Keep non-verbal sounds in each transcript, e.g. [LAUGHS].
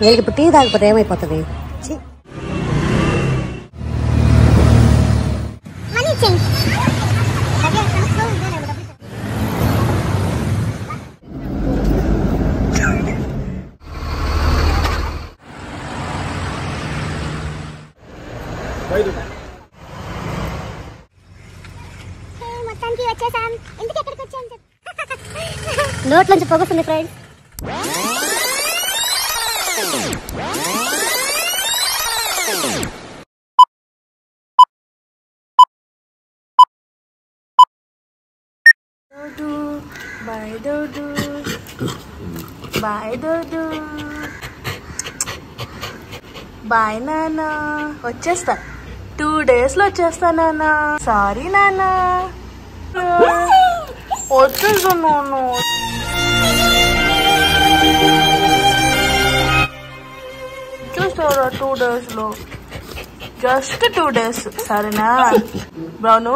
వీళ్ళకి ఇప్పుడు టీ తాగిపోతే ఏమైపోతుంది ఛీ. మనీ బాయ్ డోడు బాయ్ డోడు బాయ్ నాన్న వచ్చేస్తా టూ డేస్లో వచ్చేస్తా నాన్న సారీ నాన్న వచ్చేస్తా చూస్తారా టూ డేస్లో జస్ట్ టూ డేస్ సరేనా? బ్రౌను?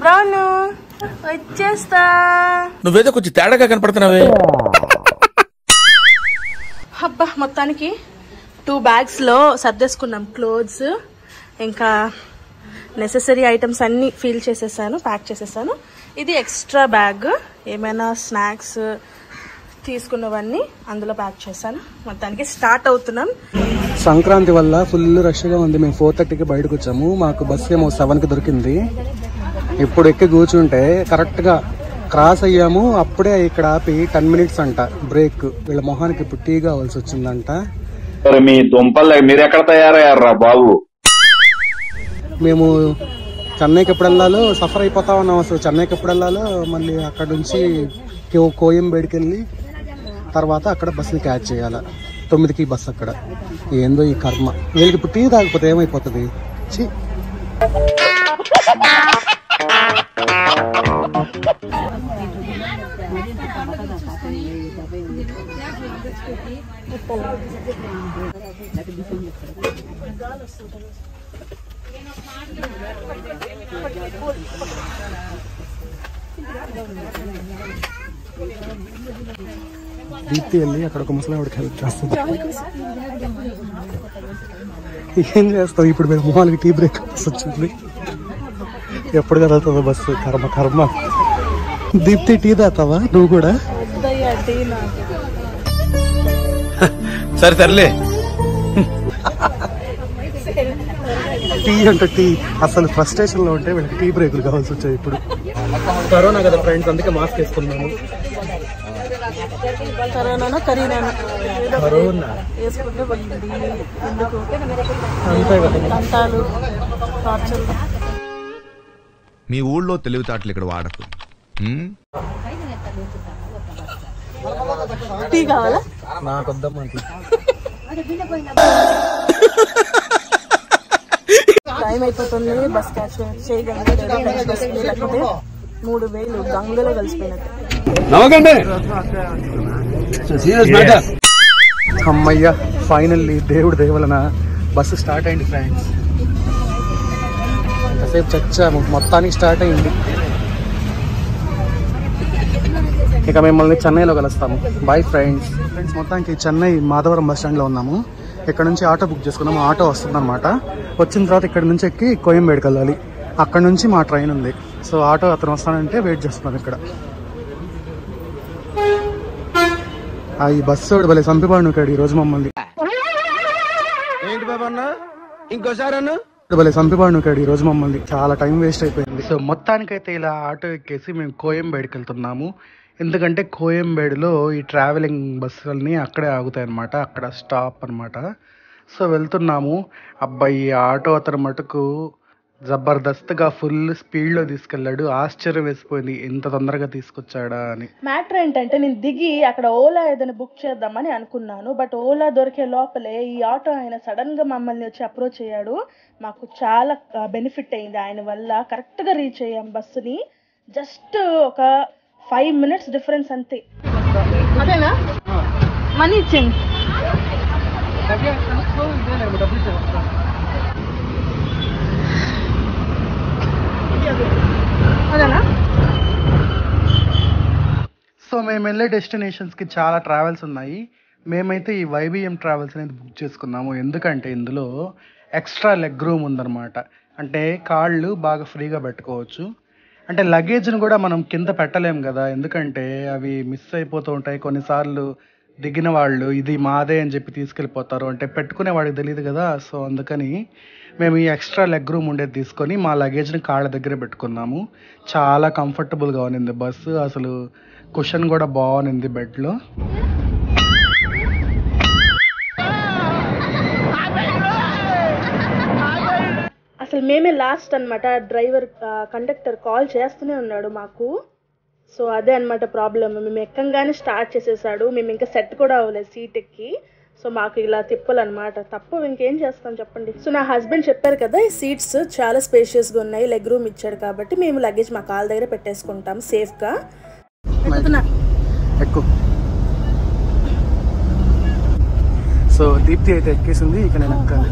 బ్రౌను వచ్చేస్తా. నువ్వేదో కొంచెం తేడాగా కనపడుతున్నావే. అబ్బా మొత్తానికి టూ బ్యాగ్స్లో సర్దేసుకున్నాం క్లోత్స్ ఇంకా నెససరీ ఐటమ్స్ అన్నీ ఫీల్ చేసేసాను ప్యాక్ చేసేసాను. ఇది ఎక్స్ట్రా బ్యాగ్ ఏమైనా స్నాక్స్ తీసుకున్నవన్నీ అందులో ప్యాక్ చేశాను. మొత్తానికి స్టార్ట్ అవుతున్నాం. సంక్రాంతి వల్ల ఫుల్ రష్గా ఉంది. మేము ఫోర్ థర్టీకి బయటకు వచ్చాము. మాకు బస్ ఏమో సెవెన్కి దొరికింది. ఇప్పుడు ఎక్కి కూర్చుంటే కరెక్ట్గా క్రాస్ అయ్యాము. అప్పుడే ఇక్కడ ఆపి టెన్ మినిట్స్ అంట బ్రేక్ వీళ్ళ మొహానికి ఇప్పుడు టీ కావాల్సి వచ్చిందంట. మరి మీ దుంపలు మీరు ఎక్కడ తయారయ్యారా బాబు? మేము చెన్నైకి ఎప్పుడు వెళ్ళాలో సఫర్ అయిపోతా ఉన్నాం అసలు. చెన్నైకి ఎప్పుడు వెళ్ళాలో మళ్ళీ అక్కడ నుంచి కోయంబేడుకి వెళ్ళి తర్వాత అక్కడ బస్సుని క్యాచ్ చేయాలి. తొమ్మిదికి బస్ అక్కడ. ఏందో ఈ కర్మ. వీళ్ళకి ఇప్పుడు టీ తాగిపోతే ఏమైపోతుంది? ఛీ. దీప్తి వెళ్ళి అక్కడ ఒక ముసలావిడికి హెల్ప్ చేస్తుంది. ఏం చేస్తావు? ఇప్పుడు మేము మొహాలకి టీ బ్రేక్ వచ్చింది ఎప్పుడు కదులుతుందో బస్సు? కర్మ కర్మ. దీప్తి టీ తాతావా? నువ్వు కూడా? సరే సర్లే. టీ అంటే టీ. అసలు ఫ్రస్ట్రేషన్లో ఉంటే వీళ్ళకి టీ బ్రేకులు కావాల్సి వచ్చాయి ఇప్పుడు. కరోనా కదా ఫ్రెండ్స్ అందుకే మాస్క్ వేసుకున్నాను కరోనా వేసుకుంటే పోయింది ఎందుకు? అంతే కదా. దంతాలు టార్చర్ మీ ఊళ్ళో తెలివితేటలు ఇక్కడ వాడకు? టీ కావాలా? అయిపోతుంది బస్ క్యాచ్ లేకపోతే మూడు వేలు గంగలో కలిసిపోయినట్టు. అమ్మయ్య ఫైనల్లీ దేవుడి దేవలన బస్సు స్టార్ట్ అయింది ఫ్రెండ్స్ ఎంతసేపు చచ్చాము మొత్తానికి స్టార్ట్ అయింది. ఇక మిమ్మల్ని చెన్నైలో కలుస్తాము. బాయ్ ఫ్రెండ్స్ ఫ్రెండ్స్ మొత్తానికి చెన్నై మాధవరం బస్ స్టాండ్లో ఉన్నాము. ఇక్కడ నుంచి ఆటో బుక్ చేసుకున్నాము. ఆటో వస్తుందన్నమాట. వచ్చిన తర్వాత ఇక్కడ నుంచి ఎక్కి కోయంబేడుకి వెళ్ళాలి. అక్కడ నుంచి మా ట్రైన్ ఉంది. సో ఆటో అతను వస్తానంటే వెయిట్ చేస్తున్నాం ఇక్కడ ఆ ఈ బస్సు భలే నువ్వు ఈ రోజు మమ్మల్ని. ఏంటి ఇంకోసారి అన్న? భలే ఈ రోజు మమ్మల్ని. చాలా టైం వేస్ట్ అయిపోయింది. సో మొత్తానికైతే ఇలా ఆటో ఎక్కేసి మేము కోయంబేడుకి వెళ్తున్నాము. ఎందుకంటే కోయంబేడులో ఈ ట్రావెలింగ్ బస్సులన్నీ అక్కడే ఆగుతాయి అనమాట అక్కడ స్టాప్ అన్నమాట. సో వెళ్తున్నాము. అబ్బాయి ఆటో అతను మటుకు జబర్దస్త్గా ఫుల్ స్పీడ్లో తీసుకెళ్ళాడు. ఆశ్చర్యం వేసిపోయింది ఎంత తొందరగా తీసుకొచ్చాడా అని. మ్యాటర్ ఏంటంటే నేను దిగి అక్కడ ఓలా ఏదైనా బుక్ చేద్దామని అనుకున్నాను. బట్ ఓలా దొరికే లోపలే ఈ ఆటో ఆయన సడన్గా మమ్మల్ని వచ్చి అప్రోచ్ అయ్యాడు. మాకు చాలా బెనిఫిట్ అయింది ఆయన వల్ల. కరెక్ట్గా రీచ్ అయ్యాం బస్సుని. జస్ట్ ఒక ఫైవ్ మినిట్స్ డిఫరెన్స్ అంతే. అదేనా? మనీ ఇచ్చేయండి. అదేనా? సో మేము వెళ్ళే డెస్టినేషన్స్కి చాలా ట్రావెల్స్ ఉన్నాయి. మేమైతే ఈ వైబిఎం ట్రావెల్స్ అనేది బుక్ చేసుకున్నాము. ఎందుకంటే ఇందులో ఎక్స్ట్రా లెగ్ రూమ్ ఉందన్నమాట. అంటే కాళ్ళు బాగా ఫ్రీగా పెట్టుకోవచ్చు. అంటే లగేజ్ని కూడా మనం కింద పెట్టలేం కదా. ఎందుకంటే అవి మిస్ అయిపోతూ ఉంటాయి. కొన్నిసార్లు దిగిన వాళ్ళు ఇది మాదే అని చెప్పి తీసుకెళ్ళిపోతారు. అంటే పెట్టుకునే వాడికి తెలియదు కదా. సో అందుకని మేము ఈ ఎక్స్ట్రా లెగ్ రూమ్ ఉండేది తీసుకొని మా లగేజ్ని కాళ్ళ దగ్గర పెట్టుకున్నాము. చాలా కంఫర్టబుల్గా ఉన్నింది బస్సు. అసలు కుషన్ కూడా బాగుంది బెడ్లో. అసలు మేమే లాస్ట్ అనమాట డ్రైవర్ కండక్టర్ కాల్ చేస్తూనే ఉన్నాడు మాకు. సో అదే అన్నమాట ప్రాబ్లమ్ మేము ఎక్కంగానే స్టార్ట్ చేసేసాడు. మేము ఇంకా సెట్ కూడా అవ్వలేదు సీట్ ఎక్కి. సో మాకు ఇలా తిప్పాలన్నమాట. తప్పు ఇంకేం చేస్తాం చెప్పండి? సో నా హస్బెండ్ చెప్పారు కదా ఈ సీట్స్ చాలా స్పేషియస్గా ఉన్నాయి లెగ్ రూమ్ ఇచ్చాడు కాబట్టి మేము లగేజ్ మా కాల్ దగ్గర పెట్టేసుకుంటాం సేఫ్గా. సో దీప్తి అయితే ఎక్కేసింది ఇక నేను ఎక్కాలి.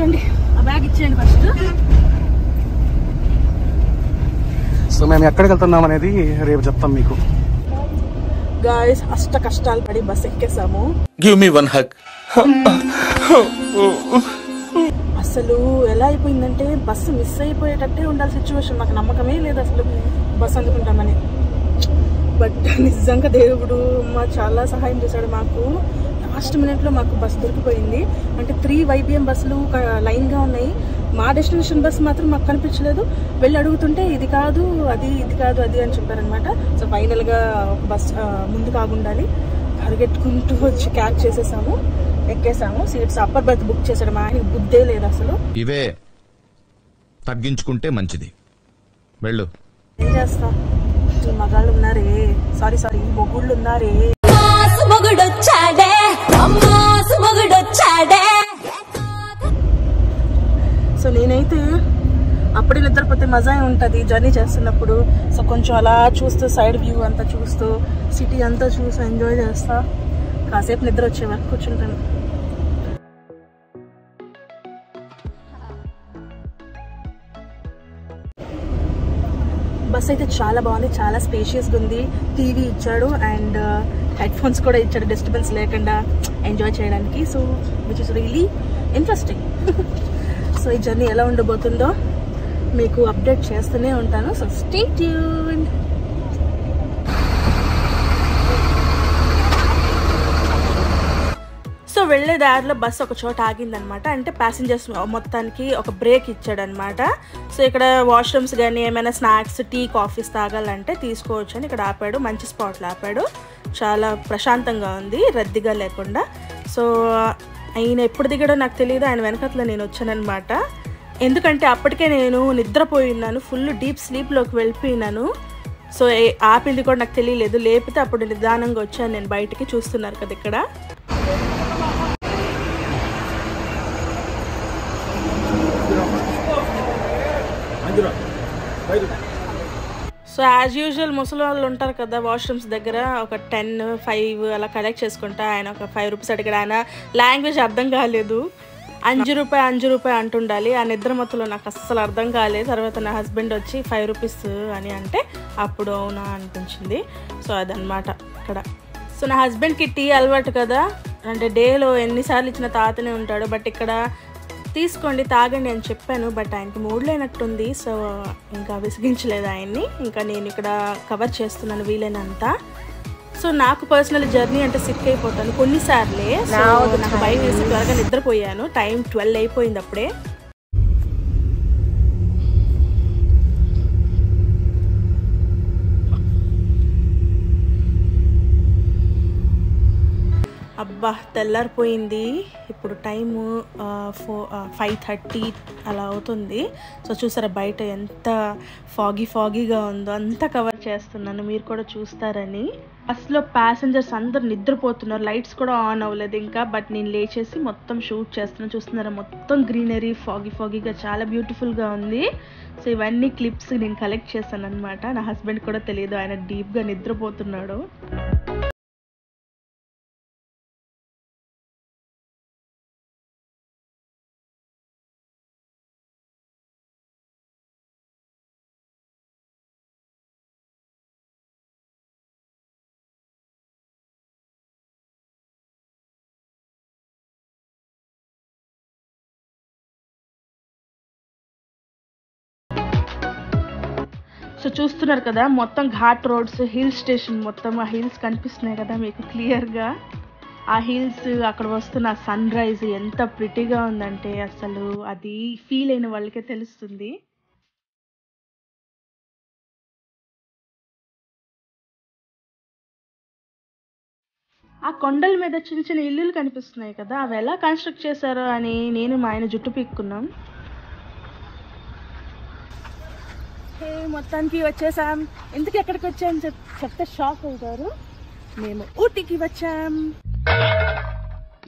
రండి ఆ బ్యాగ్ ఇచ్చేయండి ఫస్ట్. సో మేము ఎక్కడికి వెళ్తున్నాం అనేది రేపు చెప్తాం మీకు. గాయస్ అష్ట కష్టాలు పడి బస్ ఎక్కేసాము. గివ్ మీ వన్ హగ్ అసలు ఎలా అయిపోయిందంటే బస్సు మిస్ అయిపోయేటట్టే ఉండాలి సిచ్యువేషన్ నాకు నమ్మకమే లేదు అసలు బస్సు అందుకుంటామని. బట్ నిజంగా దేవుడు మా చాలా సహాయం చేశాడు మాకు. లాస్ట్ మినిట్లో మాకు బస్ దొరికిపోయింది. అంటే త్రీ వైబిఎం బస్సులు లైన్గా ఉన్నాయి. మా డెస్టినేషన్ బస్ మాత్రం మాకు కనిపించలేదు. వెళ్ళి అడుగుతుంటే ఇది కాదు అది ఇది కాదు అది అని చెప్పారనమాట సో ఫైనల్గా ఒక బస్ ముందు కాగుండాలి పరిగెట్టుకుంటూ వచ్చి క్యాచ్ చేసేసాము ఎక్కేసాము. సీట్స్ అప్పర్ బర్త్ బుక్ చేశాడు మా ఆయనకి బుద్ధే లేదు అసలు. ఇవే తగ్గించుకుంటే మంచిది. వెళ్ళు. ఏం చేస్తా? ఈ మగాళ్ళు ఉన్నారే. సారీ సారీ మొగుళ్ళు ఉన్నారే. మజా ఉంటుంది జర్నీ చేస్తున్నప్పుడు. సో కొంచెం అలా చూస్తూ సైడ్ వ్యూ అంతా చూస్తూ సిటీ అంతా చూసి ఎంజాయ్ చేస్తా. కాసేపు నిద్ర వచ్చే వరకు కూర్చుంటాను. బస్ అయితే చాలా బాగుంది చాలా స్పేషియస్గా ఉంది. టీవీ ఇచ్చాడు అండ్ హెడ్ ఫోన్స్ కూడా ఇచ్చాడు డిస్టర్బెన్స్ లేకుండా ఎంజాయ్ చేయడానికి. So which is really interesting so ఈ జర్నీ ఎలా ఉండబోతుందో మీకు అప్డేట్ చేస్తూనే ఉంటాను. సో స్టే ట్యూన్ సో వెళ్ళే దారిలో బస్సు ఒక చోట ఆగిందనమాట. అంటే ప్యాసింజర్స్ మొత్తానికి ఒక బ్రేక్ ఇచ్చాడనమాట. సో ఇక్కడ వాష్రూమ్స్ కానీ ఏమైనా స్నాక్స్ టీ కాఫీస్ తాగాలంటే తీసుకోవచ్చు అని ఇక్కడ ఆపాడు. మంచి స్పాట్లో ఆపాడు. చాలా ప్రశాంతంగా ఉంది రద్దీగా లేకుండా. సో ఆయన ఎప్పుడు దిగాడో నాకు తెలియదు ఆయన వెనకట్ల నేను వచ్చానమాట ఎందుకంటే అప్పటికే నేను నిద్రపోయి ఉన్నాను ఫుల్ డీప్ స్లీప్లోకి వెళ్ళిపోయినాను. సో ఆపింది కూడా నాకు తెలియలేదు. లేపితే అప్పుడు నిదానంగా వచ్చాను నేను బయటికి చూస్తున్నారు కదా ఇక్కడ. సో యాజ్ యూజువల్ ముసలి వాళ్ళు ఉంటారు కదా వాష్రూమ్స్ దగ్గర ఒక టెన్ ఫైవ్ అలా కలెక్ట్ చేసుకుంటా ఆయన ఒక ఫైవ్ రూపీస్ అడిగాడు. ఆయన లాంగ్వేజ్ అర్థం కాలేదు. అంజు రూపాయి అంజు రూపాయి అంటుండాలి. ఆ నిద్ర మత్తులో నాకు అస్సలు అర్థం కాలేదు. తర్వాత నా హస్బెండ్ వచ్చి ఫైవ్ రూపీస్ అని అంటే అప్పుడు అవునా అనిపించింది. సో అదనమాట ఇక్కడ. సో నా హస్బెండ్కి టీ అలవాటు కదా. అంటే డేలో ఎన్నిసార్లు ఇచ్చిన తాతనే ఉంటాడు. బట్ ఇక్కడ తీసుకోండి తాగండి అని చెప్పాను. బట్ ఆయనకి మూడ్ లేనట్టుంది. సో ఇంకా విసిగించలేదు ఆయన్ని. ఇంకా నేను ఇక్కడ కవర్ చేస్తున్నాను వీలైనంత. సో నాకు పర్సనల్ జర్నీ అంటే సిక్ అయిపోతాను. కొన్నిసార్లే నాకు భయం వేసి త్వరగా నిద్రపోయాను. టైం ట్వెల్వ్ అయిపోయింది అప్పుడే. అబ్బా తెల్లారిపోయింది. ఇప్పుడు టైము ఫో ఫైవ్ థర్టీ అలా అవుతుంది. సో చూసారా బయట ఎంత ఫాగీ ఫాగీగా ఉందో అంతా కవర్ చేస్తున్నాను. మీరు కూడా చూస్తారని. బస్లో ప్యాసింజర్స్ అందరు నిద్రపోతున్నారు. లైట్స్ కూడా ఆన్ అవ్వలేదు ఇంకా. బట్ నేను లేచేసి మొత్తం షూట్ చేస్తున్నాను చూస్తున్నారా మొత్తం గ్రీనరీ ఫాగీ ఫాగీగా చాలా బ్యూటిఫుల్గా ఉంది. సో ఇవన్నీ క్లిప్స్ నేను కలెక్ట్ చేశాను అనమాట నా హస్బెండ్ కూడా తెలియదు. ఆయన డీప్గా నిద్రపోతున్నాడు. సో చూస్తున్నారు కదా మొత్తం ఘాట్ రోడ్స్ హిల్ స్టేషన్ మొత్తం ఆ హిల్స్ కనిపిస్తున్నాయి కదా మీకు క్లియర్గా? ఆ హిల్స్ అక్కడ వస్తున్న సన్ రైజ్ ఎంత ప్రిటీగా ఉందంటే అసలు అది ఫీల్ అయిన వాళ్ళకే తెలుస్తుంది. ఆ కొండల మీద చిన్న చిన్న ఇల్లులు కనిపిస్తున్నాయి కదా అవి ఎలా కన్స్ట్రక్ట్ చేశారో అని నేను మా ఆయన జుట్టు పీక్కున్నాం. హే, మొత్తానికి వచ్చేసాం. ఎందుకు ఎక్కడికి వచ్చాం చెప్ చెప్తే షాక్ అవుతారు. మేము ఊటీకి వచ్చాం.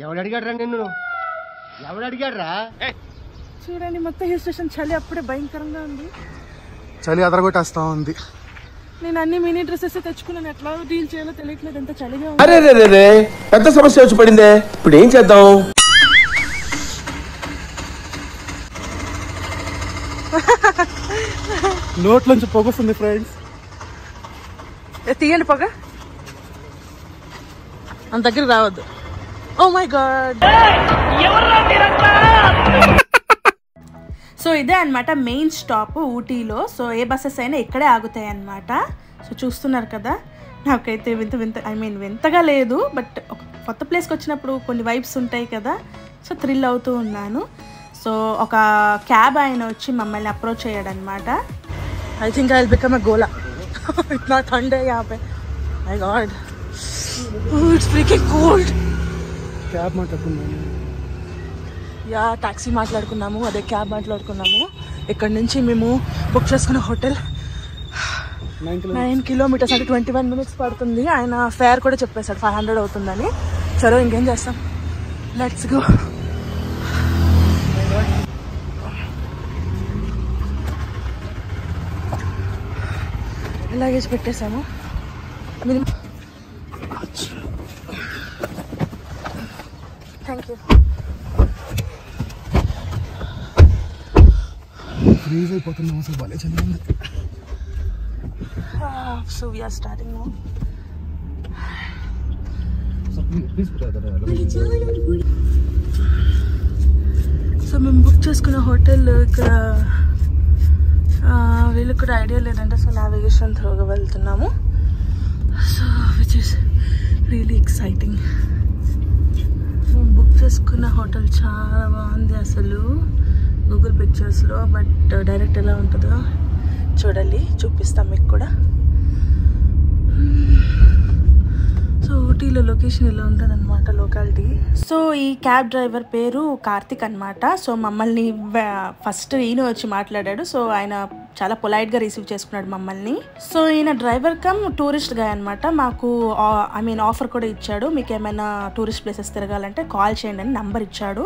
ఎవడు అడిగాడ్రా నిన్ను? ఎవడు అడిగాడ్రా చూడండి మొత్తం హిల్ స్టేషన్ చలి అప్పుడే భయంకరంగా ఉంది. చలి అదరగొట్టేస్తా ఉంది. నేను అన్ని మినీ డ్రెస్సెస్ తెచ్చుకున్నాను. ఎట్లా డీల్ చేయాలో తెలియట్లేదు. ఎంత చలిగా ఉంది. అరే రే రే రే పెద్ద సమస్య వచ్చి పడిందే. ఇప్పుడు ఏం చేద్దాం? నోట్లోంచి పొగొస్తుంది ఫ్రెండ్స్ ఏ, తీయండి పొగ. అంత దగ్గర రావద్దు. ఓ మై గాడ్ సో ఇదే అన్నమాట మెయిన్ స్టాప్ ఊటీలో. సో ఏ బస్సెస్ అయినా ఇక్కడే ఆగుతాయి అన్నమాట. సో చూస్తున్నారు కదా నాకైతే వింత వింత ఐ మీన్ వింతగా లేదు బట్ ఒక కొత్త ప్లేస్కి వచ్చినప్పుడు కొన్ని వైబ్స్ ఉంటాయి కదా. సో థ్రిల్ అవుతూ ఉన్నాను. సో ఒక క్యాబ్ ఆయన వచ్చి మమ్మల్ని approach I think I become a గోలా ఇట్లా థండే యాపే my god it's freaking cold cab మాట్లాడుకున్నాను yeah taxi మాట్లాడుకున్నాము. అదే క్యాబ్ మాట్లాడుకున్నాము. ఇక్కడ నుంచి మేము బుక్ చేసుకున్న హోటల్ నైన్ కిలోమీటర్స్ అంటే ట్వంటీ వన్ మినిట్స్ పడుతుంది. ఆయన ఫేర్ కూడా చెప్పేశాడు ఫైవ్ హండ్రెడ్ అవుతుందని. సరే ఇంకేం చేస్తాం? లెట్స్ గో లగేజ్ పెట్టేశాము మినిమం థ్యాంక్ యూ ఫ్రీజ్ అయిపోతున్నాం అసలు భలే చలి ఉంది so we are starting no so మేము బుక్ చేసుకున్న హోటల్ ఇక్కడ ఆ, వీళ్ళకి కూడా ఐడియా లేదంటే సో నావిగేషన్ త్రోగా వెళ్తున్నాము. So which is really exciting మేము బుక్ చేసుకున్న హోటల్ చాలా బాగుంది అసలు. గూగుల్ పిక్చర్స్లో బట్ డైరెక్ట్ ఎలా ఉంటుందో చూడాలి చూపిస్తాం మీకు కూడా. సో ఊటీలో లొకేషన్ ఇలా ఉంటుంది అనమాట లోకాలిటీ సో ఈ క్యాబ్ డ్రైవర్ పేరు కార్తిక్ అనమాట సో మమ్మల్ని ఫస్ట్ ఈయన వచ్చి మాట్లాడాడు. సో ఆయన చాలా పొలైట్గా రిసీవ్ చేసుకున్నాడు మమ్మల్ని. సో ఈయన డ్రైవర్ కమ్ టూరిస్ట్గా అనమాట మాకు ఐ మీన్ ఆఫర్ కూడా ఇచ్చాడు. మీకు ఏమైనా టూరిస్ట్ ప్లేసెస్ తిరగాలంటే కాల్ చేయండి అని నంబర్ ఇచ్చాడు.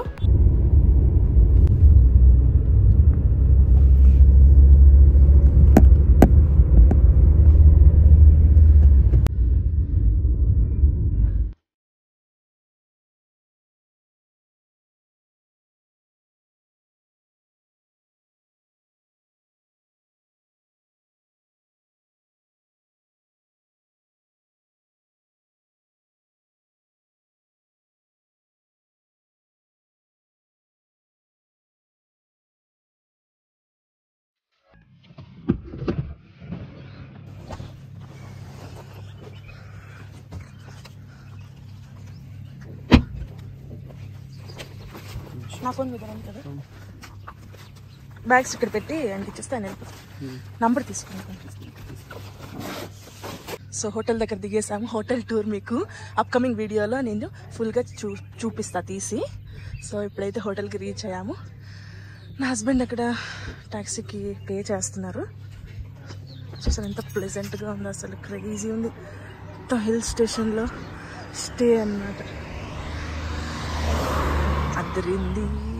నా ఫోన్ మీద ఉంది కదా. బ్యాగ్స్ ఇక్కడ పెట్టి ఆయనకి ఇచ్చేస్తాను వెళ్ళిపోతాను నంబర్ తీసుకుంటాను సో హోటల్ దగ్గర దిగేసాము హోటల్ టూర్ మీకు అప్కమింగ్ వీడియోలో నేను ఫుల్గా చూ చూపిస్తా తీసి. సో ఇప్పుడైతే హోటల్కి రీచ్ అయ్యాము. నా హస్బెండ్ అక్కడ ట్యాక్సీకి పే చేస్తున్నారు. అసలు ఎంత ప్లెజెంట్గా ఉంది అసలు క్రేజీ ఉంది. మొత్తం హిల్ స్టేషన్లో స్టే అన్నమాట. adrenaline.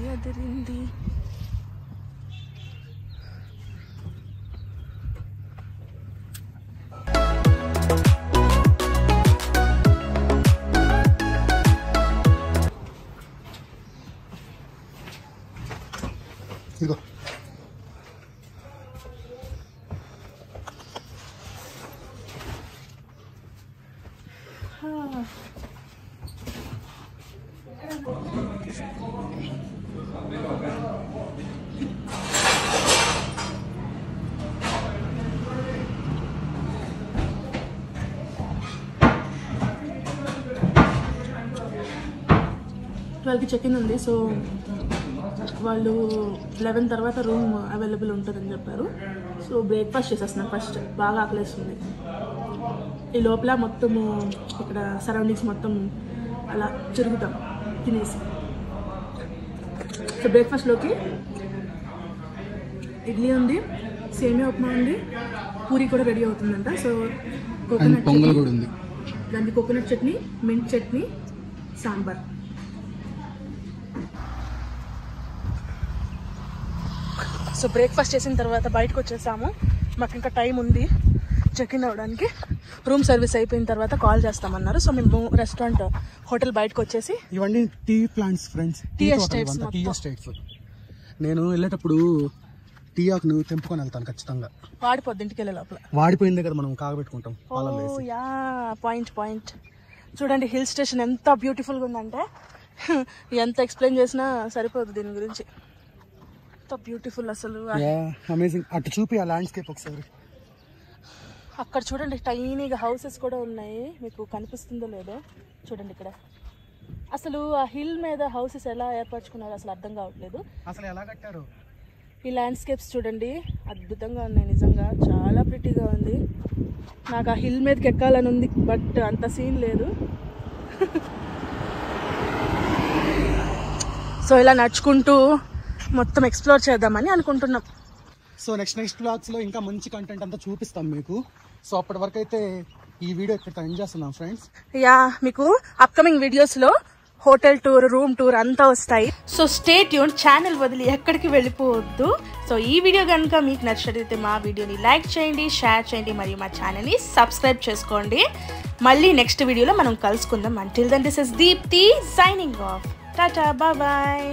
ట్వెల్వ్కి చెక్ ఇన్ ఉంది. సో వాళ్ళు లెవెన్ తర్వాత రూమ్ అవైలబుల్ ఉంటుందని చెప్పారు. సో బ్రేక్ఫాస్ట్ చేసేస్తున్నాను ఫస్ట్ బాగా ఆకలేస్తుంది. ఈ లోపల మొత్తము ఇక్కడ సరౌండింగ్స్ మొత్తం అలా తిరుగుతాం తినేసి. సో బ్రేక్ఫాస్ట్లోకి ఇడ్లీ ఉంది సేమియా ఉప్మా ఉంది పూరి కూడా రెడీ అవుతుందంట. సో కోకోనట్ పొంగల్ కూడా ఉంది. దానికి coconut chutney mint chutney sambar. So breakfast చేసిన తర్వాత బయటకు వచ్చేసాము. మాకు ఇంకా టైం ఉంది. చెక్ ఇన్ అవ్వడానికి. రూమ్ సర్వీస్ అయిపోయిన తర్వాత కాల్ చేస్తామన్నారు. సో మేము రెస్టారెంట్ హోటల్ బయటకు వచ్చేసి ఇవన్నీ tea plants friends. Tea estates tea. Estates నేను వెళ్ళేటప్పుడు టీ ఆకును తెంపుకొని వెళ్తాను ఖచ్చితంగా. వాడిపోద్ది ఇంటికి వెళ్ళే లోపల. వాడిపోయిందే కదా మనం కాగబెట్టుకుంటాం యా పాయింట్ పాయింట్ చూడండి హిల్ స్టేషన్ ఎంత బ్యూటిఫుల్గా ఉందంటే [LAUGHS] ఎంత ఎక్స్ప్లెయిన్ చేసినా సరిపోదు దీని గురించి. ఎంత బ్యూటిఫుల్ అసలు. అమేజింగ్ అటు చూపి ఆ ల్యాండ్స్కేప్ ఒకసారి. అక్కడ చూడండి టైనీగా హౌసెస్ కూడా ఉన్నాయి. మీకు కనిపిస్తుందో లేదో చూడండి ఇక్కడ. అసలు ఆ హిల్ మీద హౌసెస్ ఎలా ఏర్పరచుకున్నారో అసలు అర్థం కావట్లేదు. అసలు ఎలా కట్టారు? ఈ ల్యాండ్స్కేప్స్ చూడండి అద్భుతంగా ఉన్నాయి నిజంగా. చాలా ప్రిటీగా ఉంది. నాకు ఆ హిల్ మీదకి ఎక్కాలని ఉంది బట్ అంత సీన్ లేదు. [LAUGHS] సో ఇలా నడుచుకుంటూ మొత్తం ఎక్స్ప్లోర్ చేద్దామని అనుకుంటున్నాం. సో నెక్స్ట్ నెక్స్ట్ బ్లాగ్స్లో ఇంకా మంచి కంటెంట్ అంతా చూపిస్తాం మీకు. సో అప్పటి వరకు అయితే ఈ వీడియో ఇక్కడ ఎండ్ చేస్తున్నాం ఫ్రెండ్స్ యా మీకు అప్కమింగ్ వీడియోస్లో హోటల్ టూర్ రూమ్ టూర్ అంతా వస్తాయి. సో స్టే ట్యూన్ ఛానల్ వదిలి ఎక్కడికి వెళ్ళిపోవద్దు. సో ఈ వీడియో కనుక మీకు నచ్చినట్లయితే మా వీడియోని లైక్ చేయండి షేర్ చేయండి మరియు మా ఛానల్ని సబ్స్క్రైబ్ చేసుకోండి. మళ్ళీ నెక్స్ట్ వీడియోలో మనం కలుసుకుందాం. Until then this is Deepti signing off tata bye